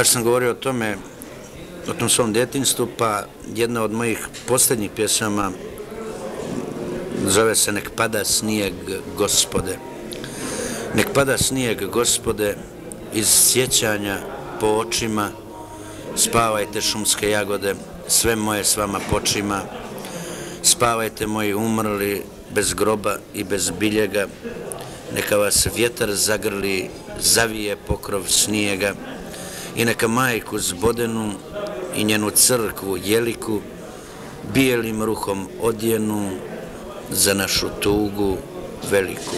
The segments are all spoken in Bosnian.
baš sam govorio o tome, o tom svom djetinstvu, pa jedna od mojih posljednjih pjesama zove se Nek pada snijeg gospode. Nek pada snijeg gospode iz sjećanja po očima, spavajte šumske jagode, sve moje s vama počima, spavajte moji umrli bez groba i bez biljega, neka vas vjetar zagrli, zavije pokrov snijega i neka majku zbodenu i njenu crkvu jeliku bijelim ruhom odjenu za našu tugu veliku.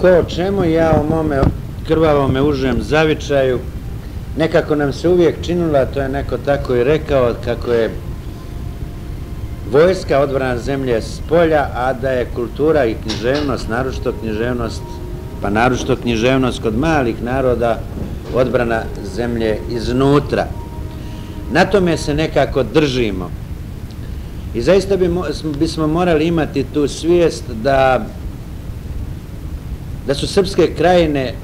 Ko o čemu ja o mome krvavome užem zavičaju, nekako nam se uvijek činula, to je neko tako i rekao, kako je vojska odbrana zemlje s polja, a da je kultura i književnost, naročito književnost, pa naročito književnost kod malih naroda, odbrana zemlje iznutra. Na tome se nekako držimo. I zaista bi, bismo morali imati tu svijest da da su srpske krajine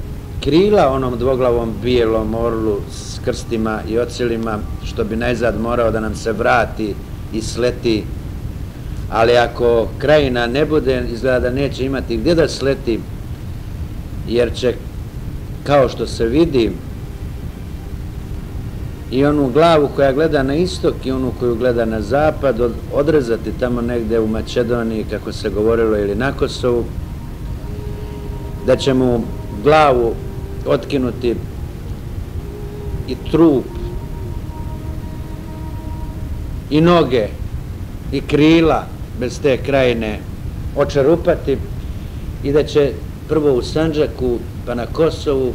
krila onom dvoglavom bijelom orlu s krstima i ocilima, što bi najzad morao da nam se vrati i sleti. Ali ako krajina ne bude, izgleda da neće imati gdje da sleti, jer će, kao što se vidi, i onu glavu koja gleda na istok i onu koju gleda na zapad odrezati tamo negde u Mačedoniji, kako se govorilo, ili na Kosovu, da će mu glavu otkinuti i trup i noge i krila bez te krajine očerupati i da će prvo u Sanđaku pa na Kosovu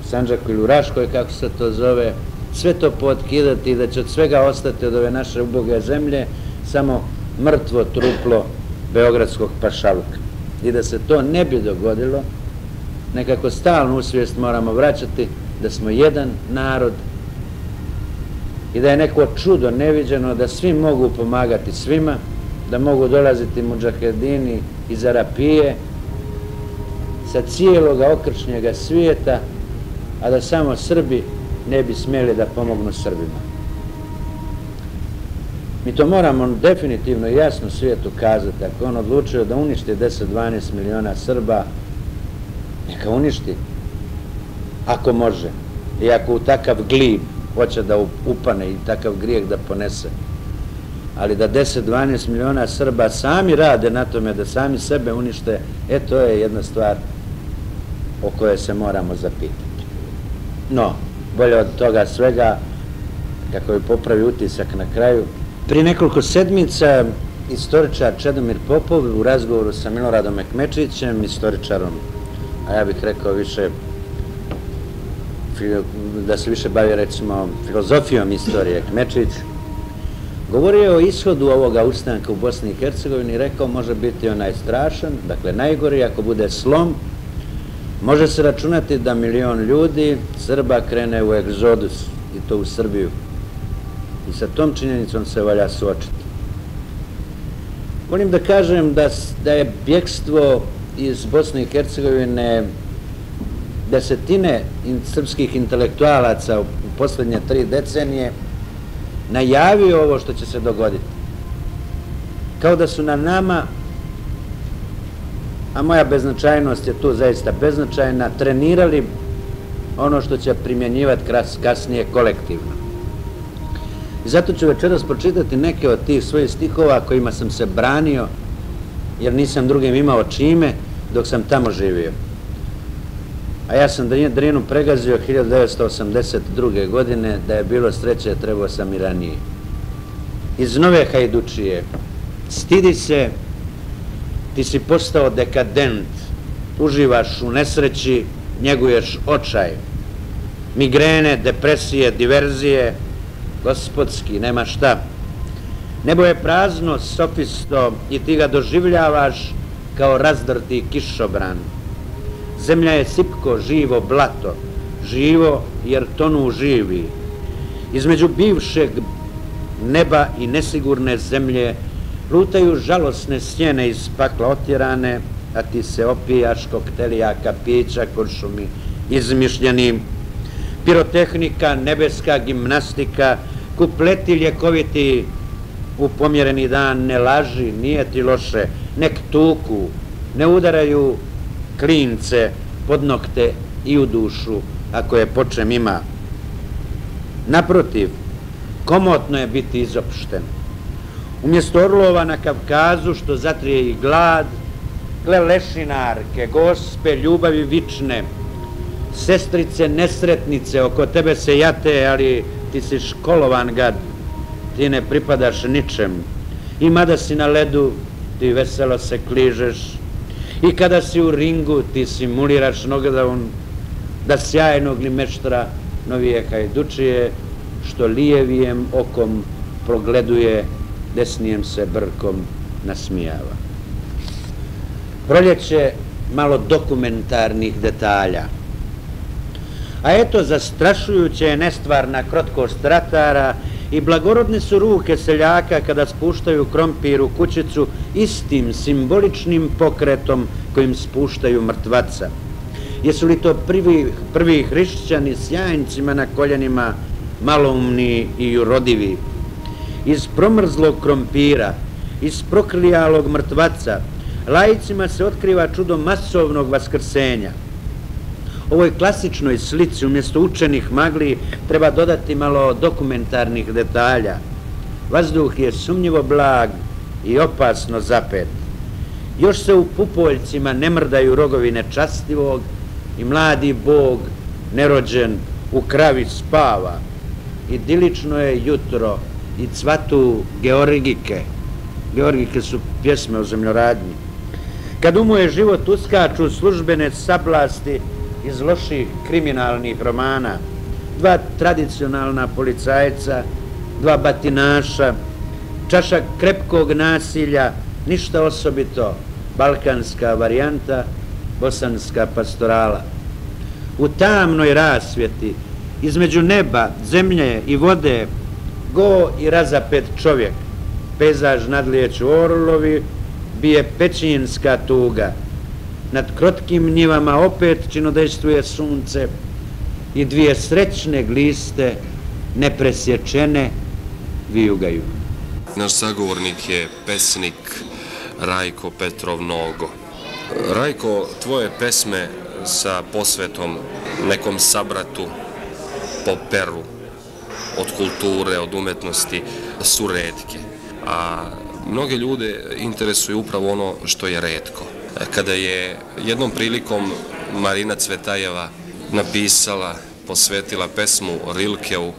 u Sanđaku ili u Raškoj kako se to zove sve to potkidati i da će od svega ostati od ove naše uboge zemlje samo mrtvo truplo Beogradskog pašaluka. I da se to ne bi dogodilo nekako stalnu usvijest moramo vraćati da smo jedan narod i da je neko čudo neviđeno da svi mogu pomagati svima, da mogu dolaziti muđahedini iz Arapije sa cijelog okršnjega svijeta, a da samo Srbi ne bi smjeli da pomognu Srbima. Mi to moramo definitivno i jasno svijetu kazati. Ako on odlučio da uništi 10-12 miliona Srba, neka uništi ako može i ako u takav glib hoće da upane i takav grijeh da ponese ali da 10-12 miliona Srba sami rade na tome da sami sebe unište e to je jedna stvar o kojoj se moramo zapitati. No, bolje od toga svega kako bi popravi utisak na kraju pri nekoliko sedmica istoričar Čedomir Popov u razgovoru sa Miloradom Ekmečićem istoričarom a ja bih rekao više da se više bavi recimo filozofijom istorije Kmečić, govorio o ishodu ovoga ustanka u Bosni i Hercegovini i rekao može biti onaj strašan, dakle najgori, ako bude slom, može se računati da milion ljudi Srba krene u egzodus i to u Srbiju. I sa tom činjenicom se valja suočiti. Volim da kažem da, da je bjekstvo iz Bosne i Hercegovine desetine srpskih intelektualaca u poslednje tri decenije najavio ovo što će se dogoditi. Kao da su na nama, a moja beznačajnost je tu zaista beznačajna, trenirali ono što će primjenjivati kasnije kolektivno. I zato ću večeras pročitati neke od tih svojih stihova kojima sam se branio, jer nisam drugim imao čime, dok sam tamo živio. A ja sam Drinu pregazio 1982. godine, da je bilo sreće, trebao sam i ranije. Iz Nove Hajdučije, stidi se, ti si postao dekadent, uživaš u nesreći, njeguješ očaj, migrene, depresije, diverzije, gospodski, nema šta. Nebo je prazno, sofisto, i ti ga doživljavaš, kao razdrti kišobran. Zemlja je sipko, živo blato, živo jer tonu živi. Između bivšeg neba i nesigurne zemlje lutaju žalosne sjene iz pakla otjerane, a ti se opijaš koktelijaka pića kuršumi izmišljenim. pirotehnika, nebeska gimnastika, kupleti ljekoviti u pomjereni dan, ne laži, nije ti loše, nek tuku, ne udaraju klince pod nokte i u dušu, ako je počem ima. Naprotiv, komotno je biti izopšten. Umjesto orlova na Kavkazu, što zatrije i glad, gle lešinarke, gospe, ljubavi vične, sestrice nesretnice, oko tebe se jate, ali ti si školovan gad, ti ne pripadaš ničem. I mada si na ledu, ti veselo se kližeš. I kada si u ringu, ti simuliraš nogdaun da sjajnog li meštra novije hajdučije, što lijevijem okom progleduje, desnijem se brkom nasmijava. Proljeće malo dokumentarnih detalja. A eto, zastrašujuće je nestvarna krotkost ratara i blagorodne su ruke seljaka kada spuštaju krompir u kućicu istim simboličnim pokretom kojim spuštaju mrtvaca. Jesu li to prvi, prvi hrišćani s jajncima na koljenima, maloumni i urodivi? Iz promrzlog krompira, iz prokrlijalog mrtvaca, lajicima se otkriva čudo masovnog vaskrsenja – ovoj klasičnoj slici umjesto učenih magli treba dodati malo dokumentarnih detalja. Vazduh je sumnjivo blag i opasno zapet. Još se u pupoljcima ne mrdaju rogovi nečastivog i mladi bog nerođen u kravi spava. Idilično je jutro i cvatu georgike. Georgike su pjesme o zemljoradnji. Kad umu je život uskaču službene sablasti, iz loših kriminalnih romana, dva tradicionalna policajca, dva batinaša, čaša krepkog nasilja, ništa osobito, balkanska varijanta, bosanska pastorala. U tamnoj rasvjeti, između neba, zemlje i vode, go i razapet čovjek, pezaž nadlijeću orlovi, bije pećinska tuga, nad krotkim njivama opet činodejstvuje sunce i dvije srećne gliste nepresječene vijugaju. Naš sagovornik je pesnik Rajko Petrov Nogo. Rajko, tvoje pesme sa posvetom nekom sabratu po peru od kulture, od umetnosti su redke. A mnoge ljude interesuje upravo ono što je redko kada je jednom prilikom Marina Cvetajeva napisala, posvetila pesmu Rilkeu,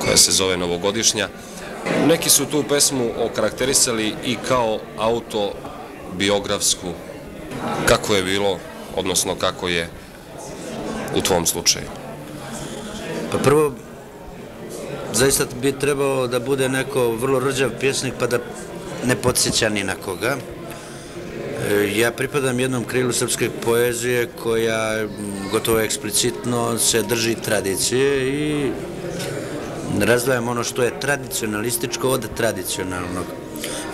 koja se zove Novogodišnja, neki su tu pesmu okarakterisali i kao autobiografsku. Kako je bilo, odnosno kako je u tvom slučaju? Pa prvo, zaista bi trebao da bude neko vrlo rđav pjesnik pa da ne podsjeća ni na koga. E, ja pripadam jednom krilu srpske poezije koja gotovo eksplicitno se drži tradicije i razdvajam ono što je tradicionalističko od tradicionalnog.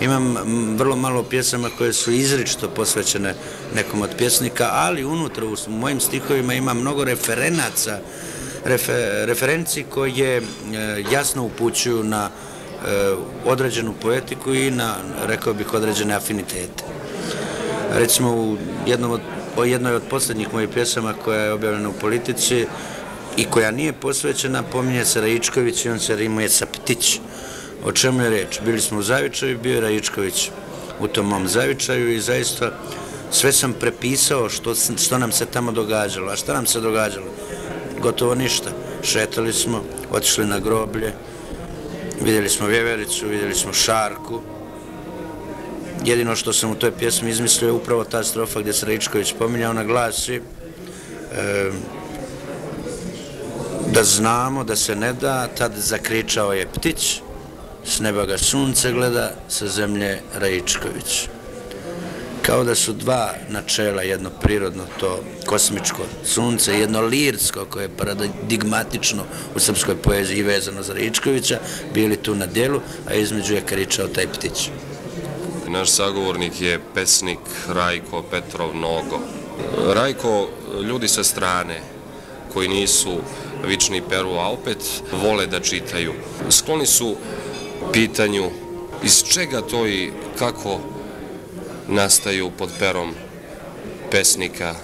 Imam vrlo malo pjesama koje su izričito posvećene nekom od pjesnika, ali unutra u mojim stihovima ima mnogo referenaca, referenci koje eh, jasno upućuju na eh, određenu poetiku i na, rekao bih, određene afinitete recimo u jednom od, o jednoj od posljednjih mojih pjesama koja je objavljena u politici i koja nije posvećena, pominje se Rajičković i on se rimuje sa Ptić. O čemu je reč? Bili smo u Zavičaju, bio je Rajičković u tom mom Zavičaju i zaista sve sam prepisao što, što nam se tamo događalo. A šta nam se događalo? Gotovo ništa. Šetali smo, otišli na groblje, vidjeli smo Vjevericu, vidjeli smo Šarku, jedino što sam u toj pjesmi izmislio je upravo ta strofa gdje se Rajičković spominja, ona glasi da znamo da se ne da, tad zakričao je ptić, s neba ga sunce gleda, sa zemlje Rajičković. Kao da su dva načela, jedno prirodno, to kosmičko sunce, jedno lirsko koje je paradigmatično u srpskoj poeziji vezano za Ričkovića, bili tu na dijelu, a između je kričao taj ptić. Naš sagovornik je pesnik Rajko Petrov Nogo. Rajko, ljudi sa strane koji nisu vični peru, a opet vole da čitaju. Skloni su pitanju iz čega to i kako nastaju pod perom pesnika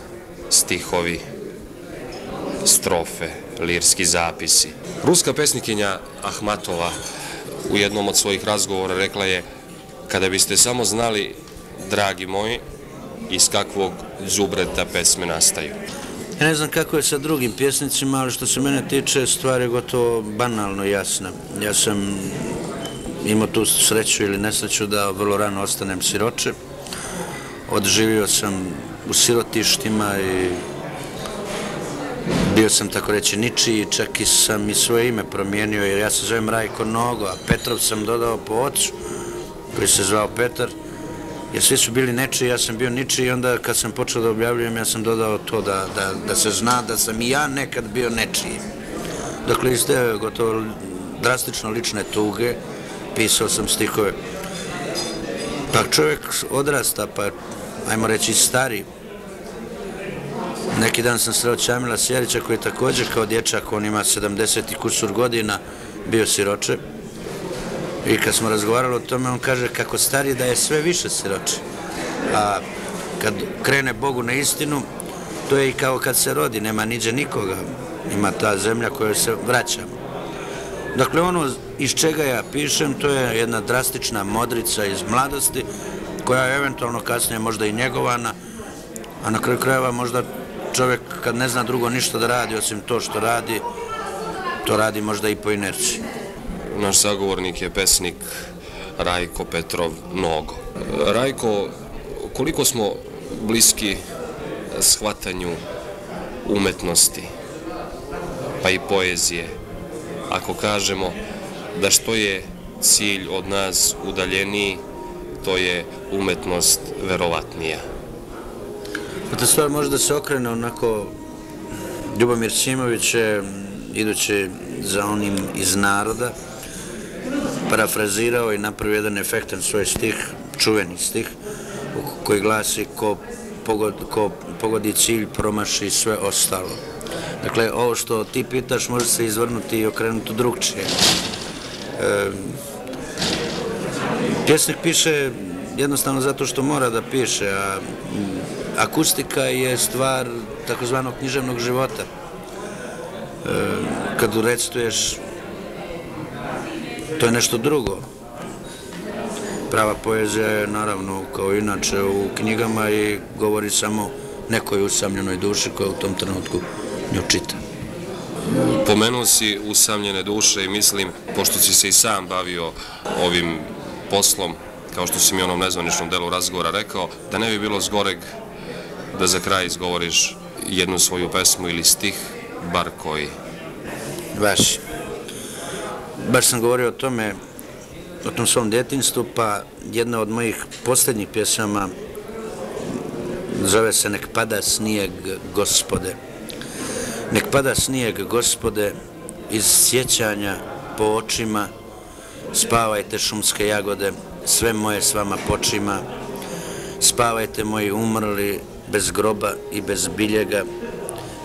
stihovi, strofe, lirski zapisi. Ruska pesnikinja Ahmatova u jednom od svojih razgovora rekla je kada biste samo znali, dragi moji, iz kakvog džubreta pesme nastaju. Ja ne znam kako je sa drugim pjesnicima, ali što se mene tiče, stvar je gotovo banalno jasna. Ja sam imao tu sreću ili nesreću da vrlo rano ostanem siroče. Odživio sam u sirotištima i bio sam tako reći ničiji, čak i sam i svoje ime promijenio, jer ja se zovem Rajko Nogo, a Petrov sam dodao po ocu, koji se zvao Petar, jer svi su bili nečiji, ja sam bio ničiji i onda kad sam počeo da objavljujem, ja sam dodao to da, da, da se zna da sam i ja nekad bio nečiji. Dakle, iz te gotovo drastično lične tuge pisao sam stihove. Pa čovjek odrasta, pa ajmo reći stari. Neki dan sam sreo Čamila Sjerića koji je također kao dječak, on ima 70 i kusur godina, bio siroče. I kad smo razgovarali o tome, on kaže kako stari da je sve više siroče. A kad krene Bogu na istinu, to je i kao kad se rodi, nema niđe nikoga. Ima ta zemlja kojoj se vraćamo. Dakle, ono iz čega ja pišem, to je jedna drastična modrica iz mladosti, koja je eventualno kasnije možda i njegovana, a na kraju krajeva možda čovjek kad ne zna drugo ništa da radi, osim to što radi, to radi možda i po inerciji naš sagovornik je pesnik Rajko Petrov Nogo. Rajko, koliko smo bliski shvatanju umetnosti, pa i poezije, ako kažemo da što je cilj od nas udaljeniji, to je umetnost verovatnija. Pa ta stvar može da se okrene onako Ljubomir Simović je mm, idući za onim iz naroda, parafrazirao i napravio jedan efektan svoj stih, čuveni stih, koji glasi ko, pogod, ko pogodi cilj, promaši sve ostalo. Dakle, ovo što ti pitaš može se izvrnuti i okrenuti drugčije. E, pjesnik piše jednostavno zato što mora da piše, a akustika je stvar takozvanog književnog života. E, kad urecituješ to je nešto drugo. Prava poezija je naravno kao inače u knjigama i govori samo nekoj usamljenoj duši koja u tom trenutku nju čita. Pomenuo si usamljene duše i mislim, pošto si se i sam bavio ovim poslom, kao što si mi onom nezvaničnom delu razgovora rekao, da ne bi bilo zgoreg da za kraj izgovoriš jednu svoju pesmu ili stih, bar koji. Baš. baš sam govorio o tome, o tom svom djetinstvu, pa jedna od mojih posljednjih pjesama zove se Nek pada snijeg gospode. Nek pada snijeg gospode iz sjećanja po očima, spavajte šumske jagode, sve moje s vama počima, spavajte moji umrli bez groba i bez biljega,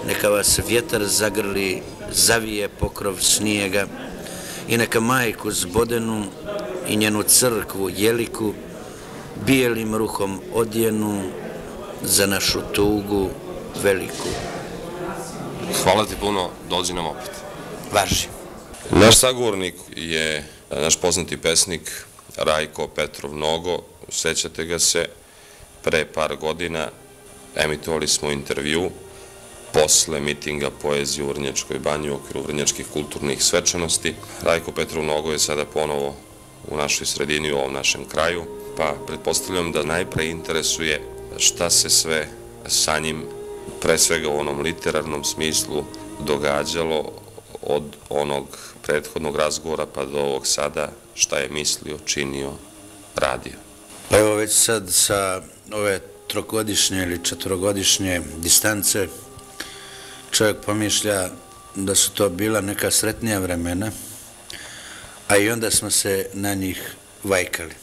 neka vas vjetar zagrli, zavije pokrov snijega, i neka majku zbodenu i njenu crkvu jeliku bijelim ruhom odjenu za našu tugu veliku. Hvala ti puno, dođi nam opet. Važi. Naš sagovornik je E, naš poznati pesnik Rajko Petrov Nogo. Sećate ga se, pre par godina emitovali smo intervju posle mitinga poezije u Vrnjačkoj banji u okviru Vrnjačkih kulturnih svečanosti. Rajko Petrov Nogo je sada ponovo u našoj sredini, u ovom našem kraju, pa pretpostavljam da najpre interesuje šta se sve sa njim, pre svega u onom literarnom smislu, događalo od onog prethodnog razgovora pa do ovog sada, šta je mislio, činio, radio. Pa evo već sad sa ove trogodišnje ili četvrogodišnje distance čovjek pomišlja da su to bila neka sretnija vremena, a i onda smo se na njih vajkali.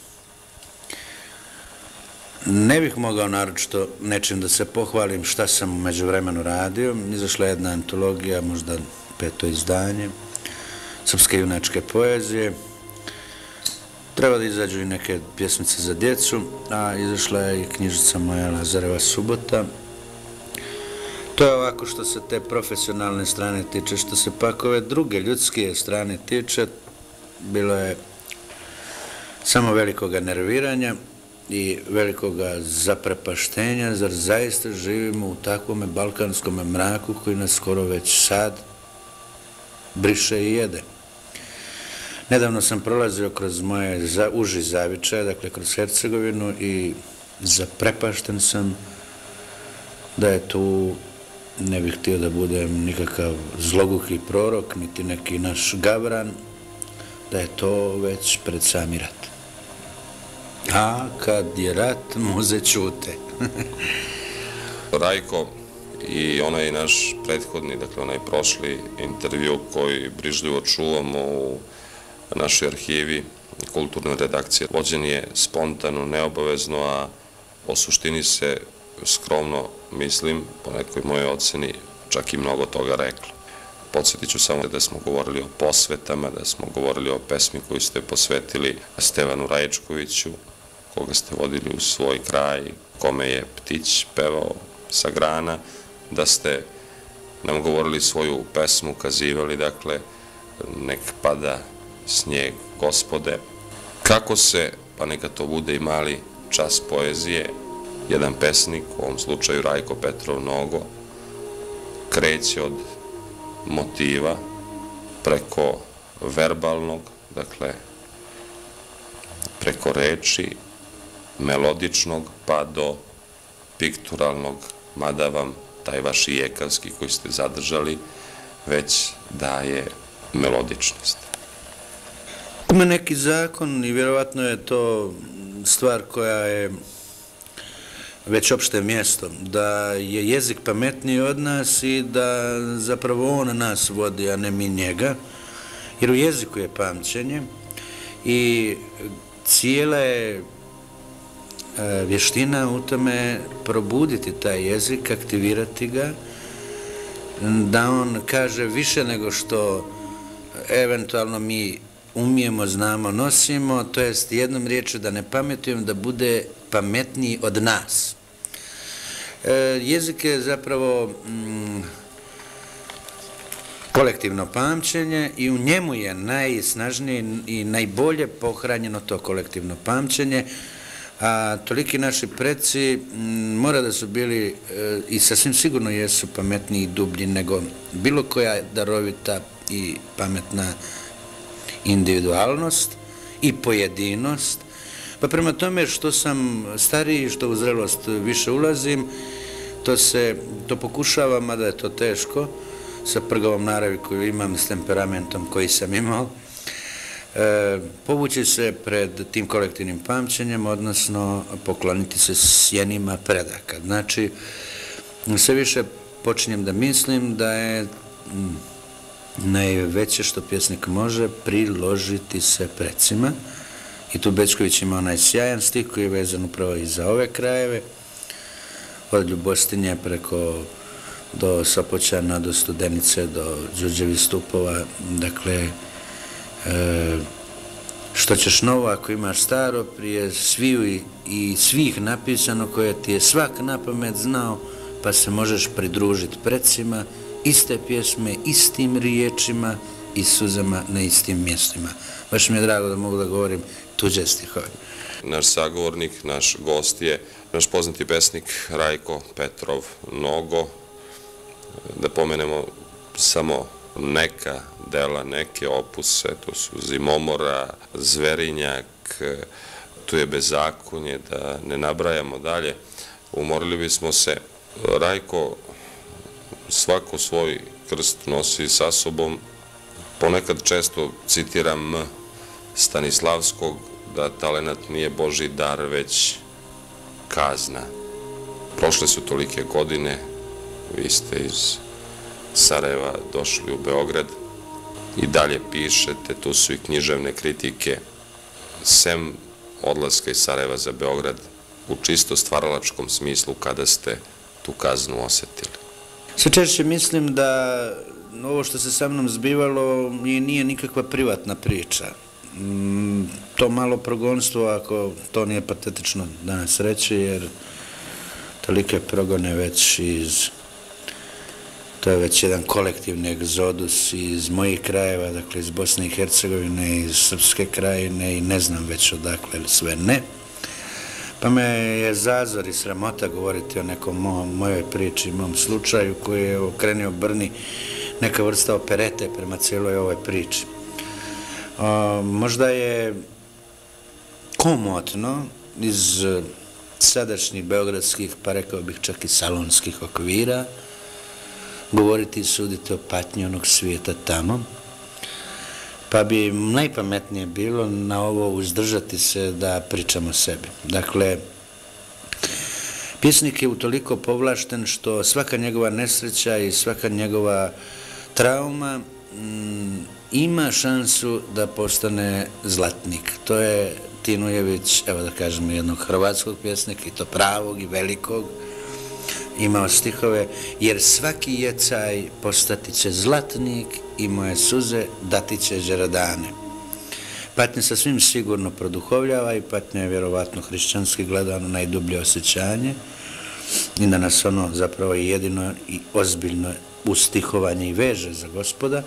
Ne bih mogao naročito nečim da se pohvalim šta sam umeđu vremenu radio. Izašla jedna antologija, možda peto izdanje srpske junačke poezije. Treba da izađu i neke pjesmice za djecu, a izašla je i knjižica moja Lazareva subota. To je ovako što se te profesionalne strane tiče, što se pak ove druge ljudske strane tiče, bilo je samo velikog nerviranja i velikog zaprepaštenja, zar zaista živimo u takvom balkanskom mraku koji nas skoro već sad briše i jede. Nedavno sam prolazio kroz moje uži zavičaje, dakle kroz Hercegovinu i zaprepašten sam da je tu, ne bih htio da budem nikakav zloguhi prorok, niti neki naš gavran, da je to već pred sami rat. A kad je rat, muze čute. Rajko i onaj naš prethodni, dakle onaj prošli intervju koji brižljivo čuvamo u našoj arhivi kulturne redakcije. Vođen je spontano, neobavezno, a o suštini se skromno mislim, po nekoj moje oceni, čak i mnogo toga reklo. Podsjetit ću samo da smo govorili o posvetama, da smo govorili o pesmi koju ste posvetili Stevanu Raječkoviću, koga ste vodili u svoj kraj, kome je ptić pevao sa grana, da ste nam govorili svoju pesmu, kazivali, dakle, nek pada snijeg gospode. Kako se, pa neka to bude i mali čas poezije, jedan pesnik, u ovom slučaju Rajko Petrov Nogo, kreće od motiva preko verbalnog, dakle, preko reči, melodičnog, pa do pikturalnog, mada vam taj vaš ijekavski koji ste zadržali, već daje melodičnost. Ima neki zakon i vjerovatno je to stvar koja je već opšte mjesto, da je jezik pametniji od nas i da zapravo on nas vodi, a ne mi njega, jer u jeziku je pamćenje i cijela je e, vještina u tome probuditi taj jezik, aktivirati ga, da on kaže više nego što eventualno mi umijemo, znamo, nosimo, to jest jednom riječu da ne pametujem, da bude pametniji od nas. E, jezik je zapravo mm, kolektivno pamćenje i u njemu je najsnažnije i najbolje pohranjeno to kolektivno pamćenje, a toliki naši preci m, mora da su bili e, i sasvim sigurno jesu pametniji i dublji nego bilo koja darovita i pametna individualnost i pojedinost. Pa prema tome što sam stariji, što u zrelost više ulazim, to se, to pokušavam, mada je to teško, sa prgavom naravi koju imam, s temperamentom koji sam imao, e, povući se pred tim kolektivnim pamćenjem, odnosno pokloniti se sjenima predaka. Znači, sve više počinjem da mislim da je najveće što pjesnik može priložiti se precima. I tu Bečković ima onaj sjajan stih koji je vezan upravo i za ove krajeve. Od Ljubostinje preko do Sopoćana, do Studenice, do Đuđevi stupova. Dakle, e, što ćeš novo ako imaš staro, prije sviju i svih napisano koje ti je svak napamet znao, pa se možeš pridružiti precima, iste pjesme, istim riječima i suzama na istim mjestima. Baš mi je drago da mogu da govorim tuđe stihove. Naš sagovornik, naš gost je naš poznati pesnik Rajko Petrov Nogo. Da pomenemo samo neka dela, neke opuse, to su Zimomora, Zverinjak, tu je Bezakonje, da ne nabrajamo dalje. Umorili bismo se. Rajko svako svoj krst nosi sa sobom. Ponekad često citiram Stanislavskog da talenat nije Boži dar, već kazna. Prošle su tolike godine, vi ste iz Sarajeva došli u Beograd i dalje pišete, tu su i književne kritike, sem odlaska iz Sarajeva za Beograd, u čisto stvaralačkom smislu kada ste tu kaznu osetili. Sve češće mislim da ovo što se sa mnom zbivalo nije, nije nikakva privatna priča. Mm, to malo progonstvo, ako to nije patetično danas reći, jer tolike progone već iz to je već jedan kolektivni egzodus iz mojih krajeva, dakle iz Bosne i Hercegovine, iz Srpske krajine i ne znam već odakle ili sve ne. Pa me je zazor i sramota govoriti o nekom mojoj priči, mom slučaju koji je okrenio Brni neka vrsta operete prema cijeloj ovoj priči. možda je komotno iz sadašnjih beogradskih, pa rekao bih čak i salonskih okvira, govoriti i suditi o patnji onog svijeta tamo, pa bi najpametnije bilo na ovo uzdržati se da pričamo sebi. Dakle, pisnik je utoliko povlašten što svaka njegova nesreća i svaka njegova trauma mm, ima šansu da postane zlatnik. To je Tinujević, evo da kažemo, jednog hrvatskog pjesnika i to pravog i velikog, imao stihove, jer svaki jecaj postati će zlatnik i moje suze dati će žeradane. Patnja sa svim sigurno produhovljava i patnja je vjerovatno hrišćanski gledano najdublje osjećanje i da nas ono zapravo jedino i ozbiljno ustihovanje i veže za gospoda.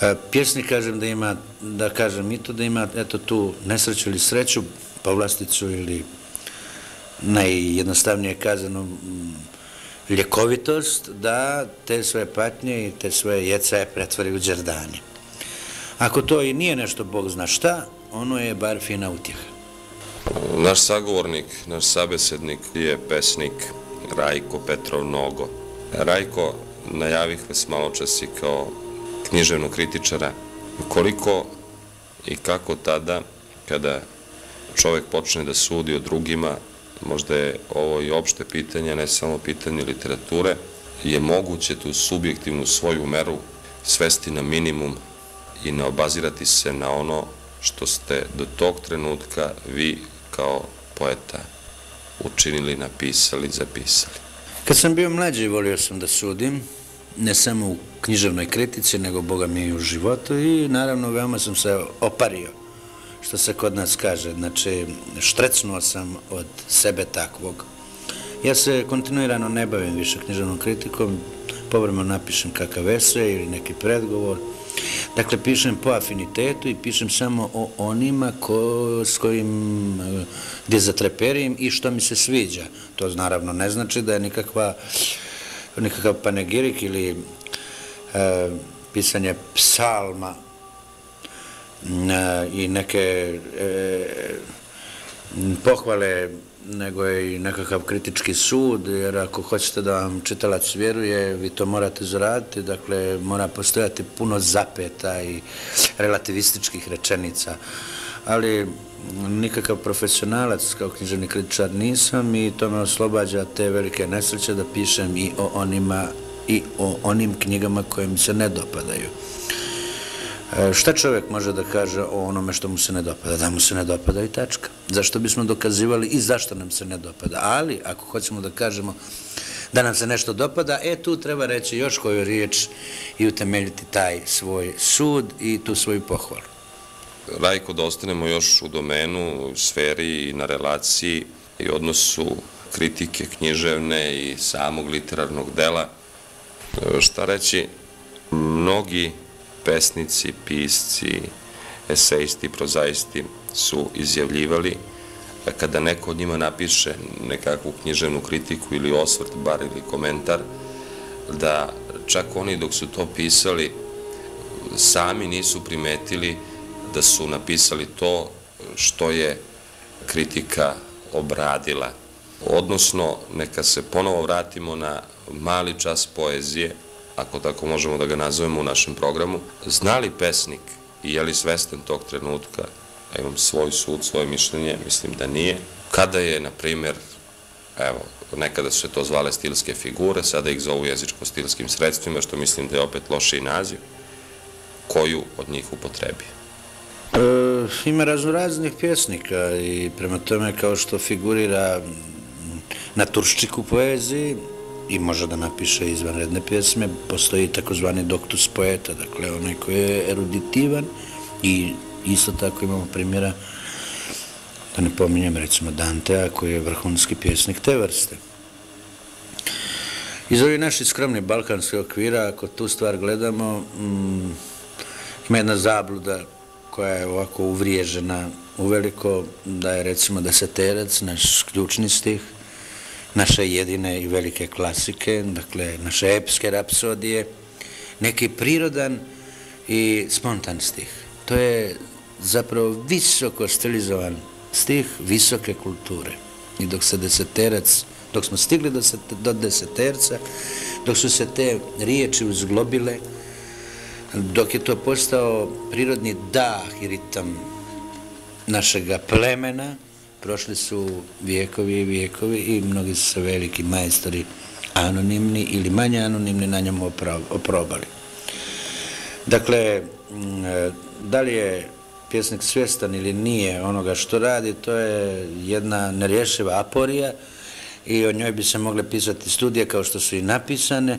E, pjesnik kažem da ima, da kažem i to da ima eto tu nesreću ili sreću, povlasticu ili najjednostavnije kazano ljekovitost da te svoje patnje i te svoje jecaje pretvori u džerdanje. Ako to i nije nešto Bog zna šta, ono je bar fina utjeha. Naš sagovornik, naš sabesednik je pesnik Rajko Petrov Nogo. Rajko, najavih vas malo časi kao književnog kritičara. Koliko i kako tada, kada čovjek počne da sudi o drugima, možda je ovo i opšte pitanje, ne samo pitanje literature, je moguće tu subjektivnu svoju meru svesti na minimum i ne obazirati se na ono što ste do tog trenutka vi kao poeta učinili, napisali, zapisali. Kad sam bio mlađi, volio sam da sudim, ne samo u književnoj kritici, nego Boga mi i u životu i naravno veoma sam se opario što se kod nas kaže, znači štrecnuo sam od sebe takvog. Ja se kontinuirano ne bavim više književnom kritikom, povremeno napišem kakav esej ili neki predgovor. Dakle, pišem po afinitetu i pišem samo o onima ko, s kojim, eh, gdje zatreperim i što mi se sviđa. To naravno ne znači da je nikakva, nikakav panegirik ili e, pisanje psalma E, i neke e, pohvale nego je i nekakav kritički sud, jer ako hoćete da vam čitalac vjeruje, vi to morate zaraditi, dakle, mora postojati puno zapeta i relativističkih rečenica, ali nikakav profesionalac kao književni kritičar nisam i to me oslobađa te velike nesreće da pišem i o onima i o onim knjigama koje mi se ne dopadaju. E, šta čovjek može da kaže o onome što mu se ne dopada? Da mu se ne dopada i tačka. Zašto bismo dokazivali i zašto nam se ne dopada? Ali, ako hoćemo da kažemo da nam se nešto dopada, e, tu treba reći još koju riječ i utemeljiti taj svoj sud i tu svoju pohvalu. Rajko, da ostanemo još u domenu, u sferi i na relaciji i odnosu kritike književne i samog literarnog dela. E, šta reći, mnogi pesnici, pisci, eseisti, prozaisti su izjavljivali kada neko od njima napiše nekakvu književnu kritiku ili osvrt, bar ili komentar, da čak oni dok su to pisali sami nisu primetili da su napisali to što je kritika obradila. Odnosno, neka se ponovo vratimo na mali čas poezije, ako tako možemo da ga nazovemo u našem programu, znali pesnik i je li svestan tog trenutka, a imam svoj sud, svoje mišljenje, mislim da nije, kada je, na primjer, evo, nekada su se to zvale stilske figure, sada ih zovu jezičko-stilskim sredstvima, što mislim da je opet loši naziv, koju od njih upotrebi? E, ima raznoraznih pjesnika i prema tome kao što figurira na turščiku poeziji, i može da napiše izvanredne pjesme. Postoji takozvani doktus poeta, dakle onaj koji je eruditivan i isto tako imamo primjera, da ne pominjem recimo Dantea koji je vrhunski pjesnik te vrste. Iz ovih naših skromnih balkanskih okvira, ako tu stvar gledamo, mm, ima jedna zabluda koja je ovako uvriježena uveliko, da je recimo deseterac, naš ključni stih, naše jedine i velike klasike, dakle naše epske rapsodije, neki prirodan i spontan stih. To je zapravo visoko stilizovan stih visoke kulture. I dok se deseterac, dok smo stigli do, do deseterca, dok su se te riječi uzglobile, dok je to postao prirodni dah i ritam našega plemena, prošli su vijekovi i vijekovi i mnogi su se veliki majstori anonimni ili manje anonimni na njemu oprobali. Dakle, e, da li je pjesnik svjestan ili nije onoga što radi, to je jedna nerješiva aporija i o njoj bi se mogle pisati studije kao što su i napisane,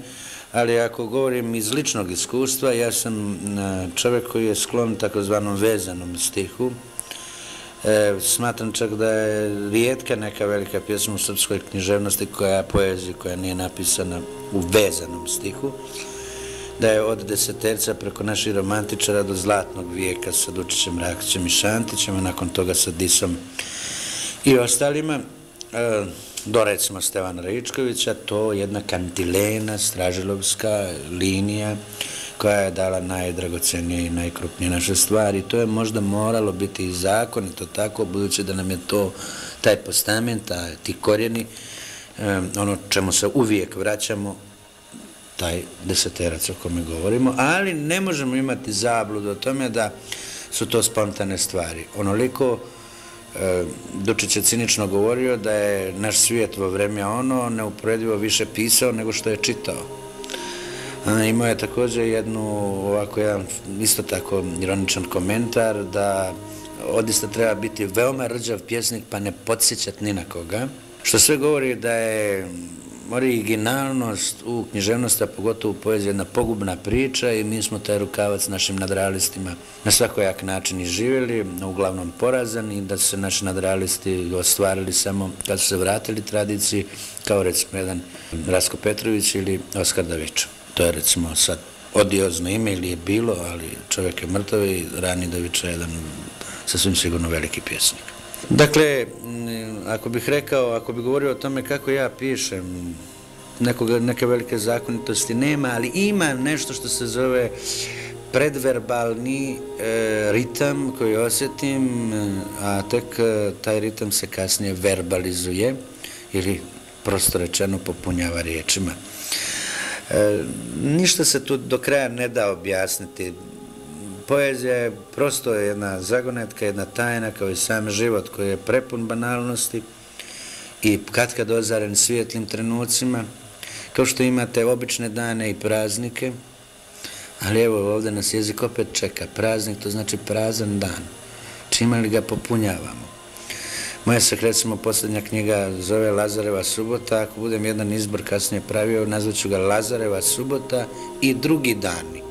ali ako govorim iz ličnog iskustva, ja sam e, čovjek koji je sklon takozvanom vezanom stihu, E, smatram čak da je rijetka neka velika pjesma u srpskoj književnosti koja je poezija, koja nije napisana u vezanom stihu, da je od deseterca preko naših romantičara do zlatnog vijeka sa Dučićem, Rakićem i Šantićem, a nakon toga sa Disom i ostalima, e, do recimo Stevana Rajičkovića, to jedna kantilena, stražilovska linija, koja je dala najdragocenije i najkrupnije naše stvari. To je možda moralo biti i zakonito tako, budući da nam je to taj postament, taj, ti korijeni, ono čemu se uvijek vraćamo, taj deseterac o kome govorimo, ali ne možemo imati zabludu o tome da su to spontane stvari. Onoliko, Dučić je cinično govorio da je naš svijet vo vreme ono neuporedivo više pisao nego što je čitao. Imao je također jednu, ovako jedan, isto tako ironičan komentar, da odista treba biti veoma rđav pjesnik pa ne podsjećat ni na koga. Što sve govori da je originalnost u književnosti, a pogotovo u poeziji, jedna pogubna priča i mi smo taj rukavac našim nadrealistima na svakojak način izživjeli, uglavnom porazan i da su se naši nadrealisti ostvarili samo kad su se vratili tradiciji, kao recimo jedan Rasko Petrović ili Oskar Davičov to je recimo sad odiozno ime ili je bilo, ali čovjek je mrtav i Rani Dović je jedan sasvim sigurno veliki pjesnik. Dakle, ako bih rekao, ako bih govorio o tome kako ja pišem, nekoga, neke velike zakonitosti nema, ali ima nešto što se zove predverbalni e, ritam koji osjetim, a tek e, taj ritam se kasnije verbalizuje ili prosto rečeno popunjava riječima. E, ništa se tu do kraja ne da objasniti. Poezija je prosto jedna zagonetka, jedna tajna kao i sam život koji je prepun banalnosti i kad kad ozaren svijetlim trenucima, kao što imate obične dane i praznike, ali evo ovdje nas jezik opet čeka, praznik to znači prazan dan, čime li ga popunjavamo. Moja se, recimo, posljednja knjiga zove Lazareva subota. Ako budem jedan izbor kasnije pravio, nazvaću ga Lazareva subota i drugi dani.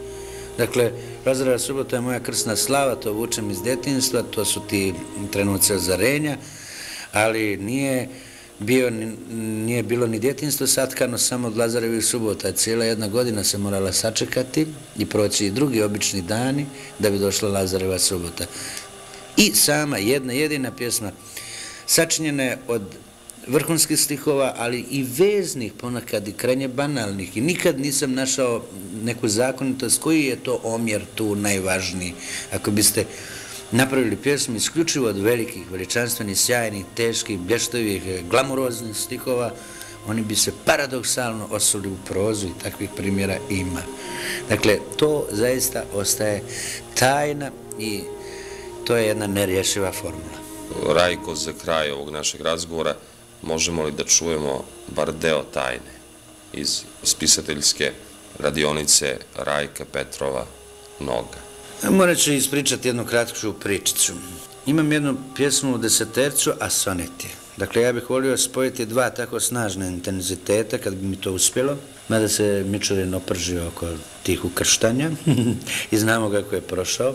Dakle, Lazareva subota je moja krsna slava, to vučem iz detinstva, to su ti trenuce ozarenja, ali nije bio, nije bilo ni djetinstvo satkano samo od Lazarevih subota. Cijela jedna godina se morala sačekati i proći i drugi obični dani da bi došla Lazareva subota. I sama jedna jedina pjesma sačinjene od vrhunskih stihova, ali i veznih, ponakad i krajnje banalnih. I nikad nisam našao neku zakonitost koji je to omjer tu najvažniji. Ako biste napravili pjesmu isključivo od velikih, veličanstvenih, sjajnih, teških, blještovih, glamuroznih stihova, oni bi se paradoksalno osuli u prozu i takvih primjera ima. Dakle, to zaista ostaje tajna i to je jedna nerješiva formula. Rajko, za kraj ovog našeg razgovora, možemo li da čujemo bar deo tajne iz spisateljske radionice Rajka Petrova Noga? Morat ću ispričati jednu kratku pričicu. Imam jednu pjesmu u desetercu, a sonet je. Dakle, ja bih volio spojiti dva tako snažne intenziteta, kad bi mi to uspjelo, mada se Mičurin opržio oko tih ukrštanja i znamo kako je prošao.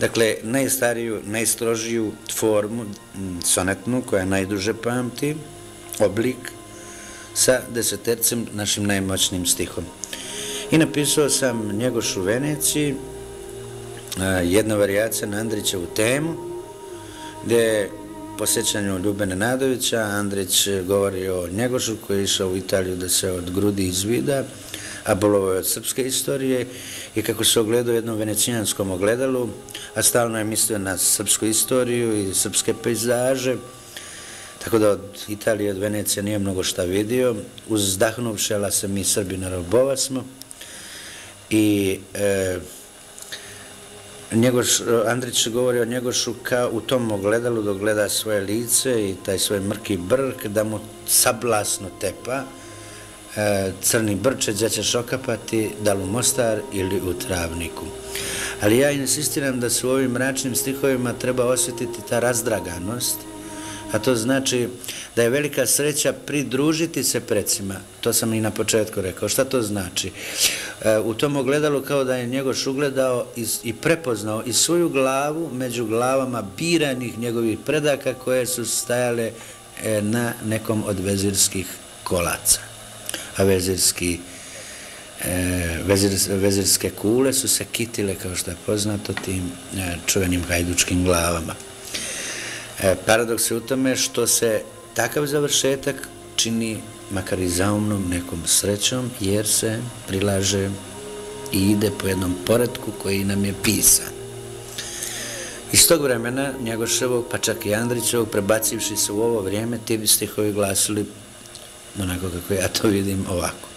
Dakle, najstariju, najstrožiju formu, mm, sonetnu, koja najduže pamti, oblik, sa desetercem našim najmoćnim stihom. I napisao sam Njegoš u Veneciji, e, jedna varijacija na Andrićevu temu, gdje je po sjećanju Ljubene Nadovića, Andrić govori o Njegošu koji je išao u Italiju da se od grudi izvida, a bolovo je od srpske istorije i kako se ogledao jednom venecijanskom ogledalu, a stalno je mislio na srpsku istoriju i srpske pejzaže, tako da od Italije, od Venecije nije mnogo šta vidio. uzdahnuvše, ali se mi Srbi narobova smo. I e, Njegoš, Andrić govori o Njegošu kao u tom ogledalu dok gleda svoje lice i taj svoj mrki brk da mu sablasno tepa E, crni Brčeć, da ćeš okapati da li u Mostar ili u Travniku. Ali ja insistiram da se u ovim mračnim stihovima treba osjetiti ta razdraganost a to znači da je velika sreća pridružiti se precima. To sam i na početku rekao. Šta to znači? E, u tom ogledalu kao da je Njegoš ugledao i prepoznao i svoju glavu među glavama biranih njegovih predaka koje su stajale e, na nekom od vezirskih kolaca. A vezirski e, vezirske kule su se kitile, kao što je poznato, tim e, čuvenim hajdučkim glavama. E, paradoks je u tome što se takav završetak čini makar i zaumnom nekom srećom, jer se prilaže i ide po jednom poredku koji nam je pisan. Iz tog vremena Njegoševog, pa čak i Andrićevog, prebacivši se u ovo vrijeme, ti bi stihovi glasili onako kako ja to vidim ovako.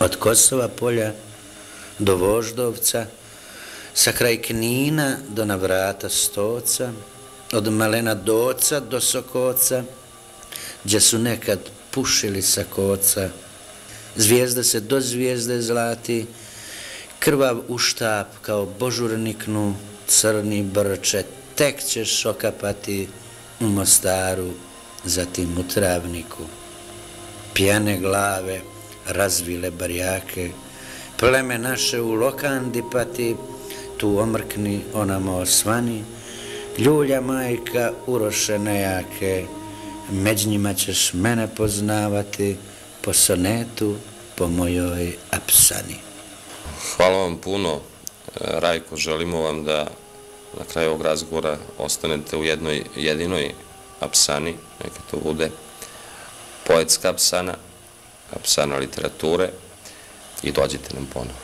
Od Kosova polja do Voždovca, sa kraj Knina do navrata Stoca, od malena doca do sokoca, gdje su nekad pušili sa koca, zvijezda se do zvijezde zlati, krvav uštap kao božurniknu, crni brče, tek ćeš okapati u Mostaru, zatim u Travniku. Pjane glave, razvile barjake, pleme naše u lokandi pati, tu omrkni onamo osvani, Ljulja majka uroše nejake, međ njima ćeš mene poznavati po sonetu, po mojoj apsani. Hvala vam puno, e, Rajko, želimo vam da na kraju ovog razgovora ostanete u jednoj jedinoj apsani, neka to bude poetska apsana, apsana literature i dođite nam ponovo.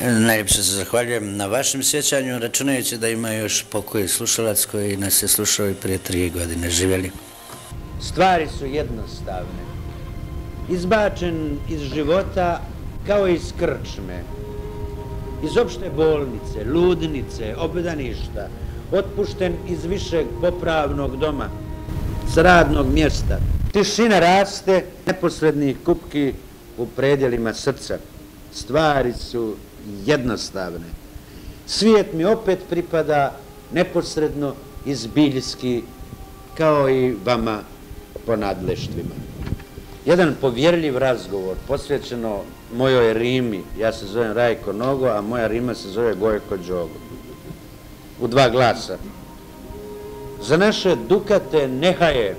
Najljepše se zahvaljujem na vašem sjećanju, računajući da ima još pokoji slušalac koji nas je slušao i prije tri godine živjeli. Stvari su jednostavne. Izbačen iz života kao iz krčme, iz opšte bolnice, ludnice, obedaništa, otpušten iz višeg popravnog doma, s radnog mjesta. Tišina raste neposrednih kupki u predjelima srca. Stvari su jednostavne. Svijet mi opet pripada neposredno iz biljski, kao i vama po nadleštvima. Jedan povjerljiv razgovor posvećeno mojoj Rimi, ja se zovem Rajko Nogo, a moja Rima se zove Gojko Đogo. U dva glasa. Za naše dukate nehaje,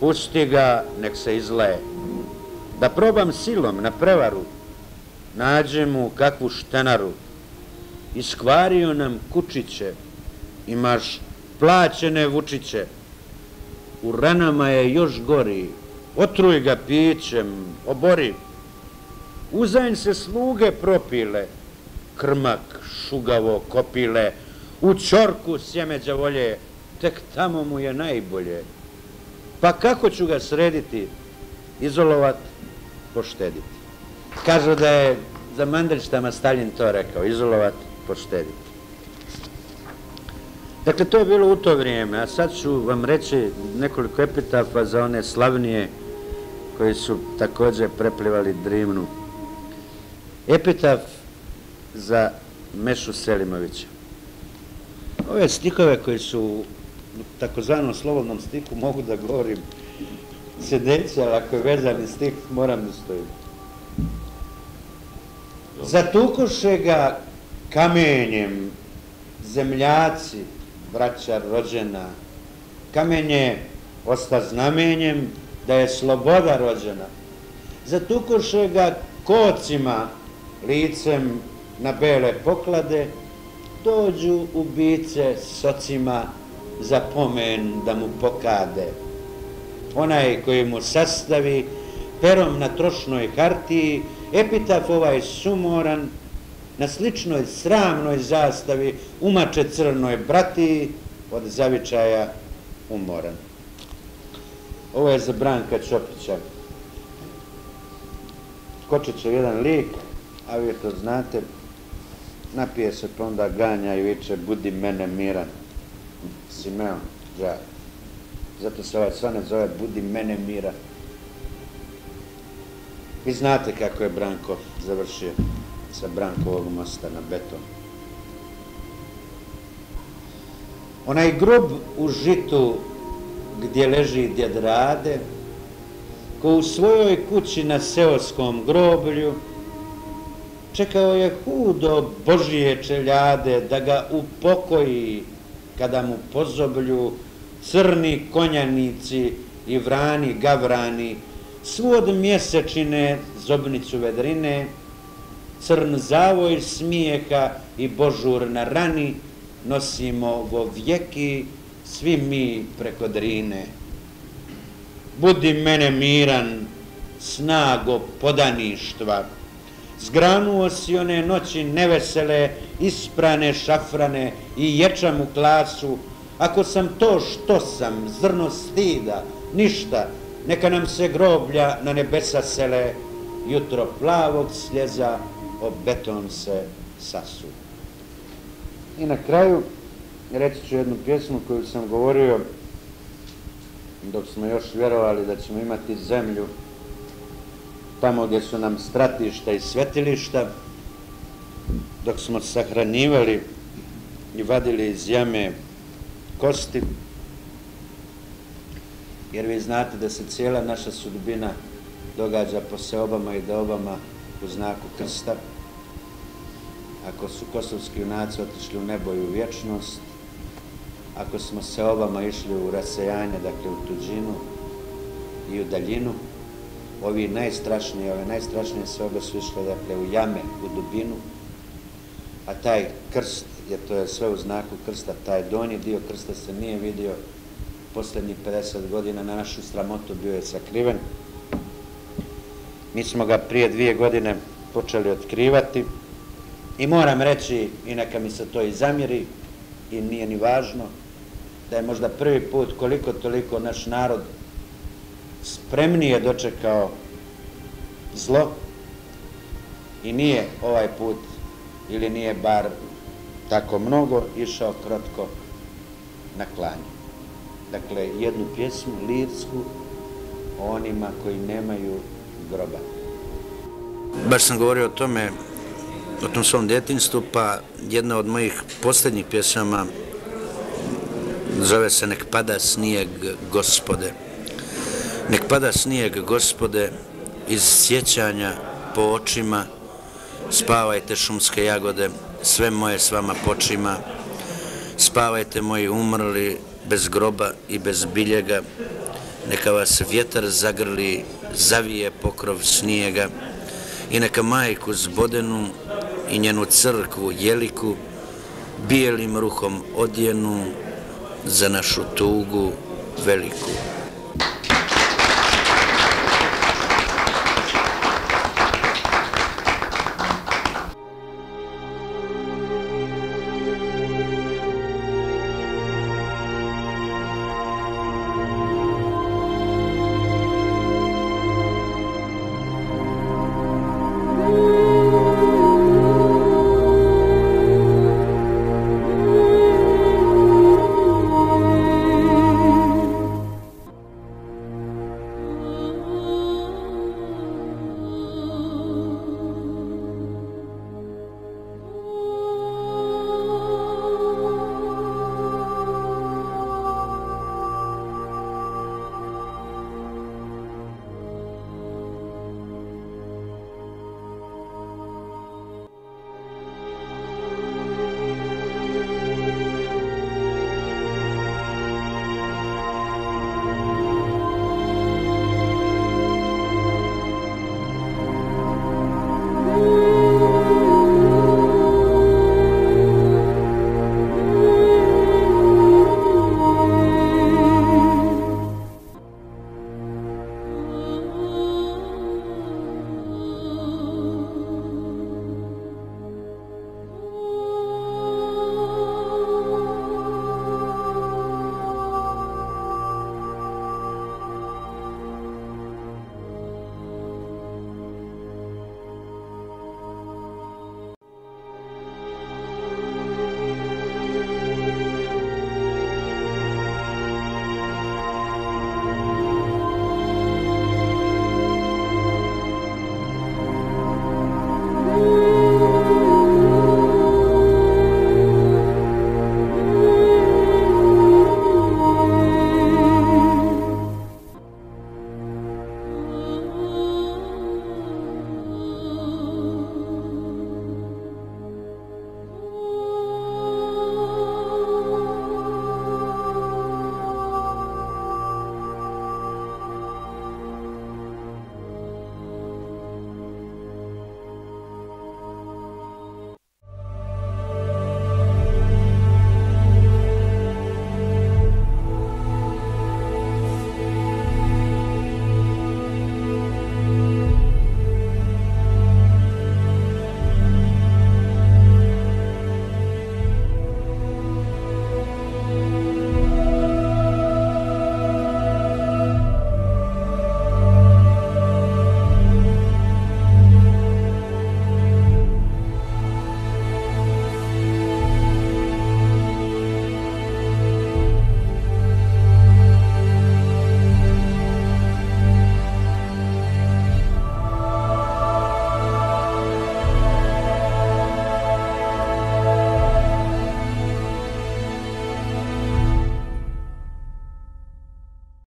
pusti ga, nek se izleje. Da probam silom na prevaru, nađe mu kakvu štenaru, iskvario nam kučiće, imaš plaćene vučiće, u ranama je još gori, otruj ga pićem, obori, uzajn se sluge propile, krmak šugavo kopile, u čorku sjemeđa volje, tek tamo mu je najbolje. Pa kako ću ga srediti, izolovat, poštediti? Kažu da je za Mandrištama Stalin to rekao, izolovat, poštediti. Dakle, to je bilo u to vrijeme, a sad ću vam reći nekoliko epitafa za one slavnije koji su također preplivali Drivnu. Epitaf za Mešu Selimovića. Ove stikove koji su takozvanom slobodnom stiku mogu da govorim sedeći, ali ako je vezani stih, moram da stojim. Zatukoše ga kamenjem zemljaci, braća rođena. Kamenje osta znamenjem da je sloboda rođena. Zatukoše ga kocima, licem na bele poklade, dođu ubice s ocima za pomen da mu pokade. Onaj koji mu sastavi perom na trošnoj hartiji, epitaf ovaj sumoran, na sličnoj sramnoj zastavi umače crnoj brati od zavičaja umoran. Ovo je za Branka Čopića. Kočić je jedan lik, a vi to znate, napije se pa onda ganja i viče budi mene miran. Simeon, ja. Zato se ovaj svanet zove budi mene mira. Vi znate kako je Branko završio sa Brankovog mosta na beton. Onaj grob u žitu gdje leži djed Rade, ko u svojoj kući na seoskom groblju čekao je hudo Božije čeljade da ga upokoji kada mu pozoblju crni konjanici i vrani gavrani svod mjesečine zobnicu vedrine crn zavoj smijeha i božur na rani nosimo vo vjeki svi mi preko drine. Budi mene miran, snago podaništva, zgranuo si one noći nevesele, isprane šafrane i ječam u klasu, ako sam to što sam, zrno stida, ništa, neka nam se groblja na nebesa sele, jutro plavog sljeza, o beton se sasu. I na kraju reći ću jednu pjesmu koju sam govorio dok smo još vjerovali da ćemo imati zemlju tamo gdje su nam stratišta i svetilišta, dok smo sahranivali i vadili iz jame kosti, jer vi znate da se cijela naša sudbina događa po seobama i dobama u znaku krsta. Ako su kosovski junaci otišli u nebo i u vječnost, ako smo se obama išli u rasejanje, dakle u tuđinu i u daljinu, ovi najstrašniji, ove najstrašnije sobe su išle, dakle, u jame, u dubinu, a taj krst, jer to je sve u znaku krsta, taj donji dio krsta se nije vidio. Posljednjih 50 godina na našu sramotu bio je sakriven, Mi smo ga prije dvije godine počeli otkrivati i moram reći, i neka mi se to i zamiri, i nije ni važno, da je možda prvi put koliko toliko naš narod spremnije dočekao zlo i nije ovaj put ili nije bar tako mnogo išao kratko na klanje. Dakle, jednu pjesmu lirsku o onima koji nemaju groba. Baš sam govorio o tome, o tom svom djetinstvu, pa jedna od mojih posljednjih pjesama zove se Nek pada snijeg gospode. Nek pada snijeg gospode iz sjećanja po očima, spavajte šumske jagode, sve moje s vama počima, spavajte moji umrli bez groba i bez biljega, neka vas vjetar zagrli, zavije pokrov snijega. I neka majku zbodenu i njenu crkvu jeliku bijelim ruhom odjenu za našu tugu veliku.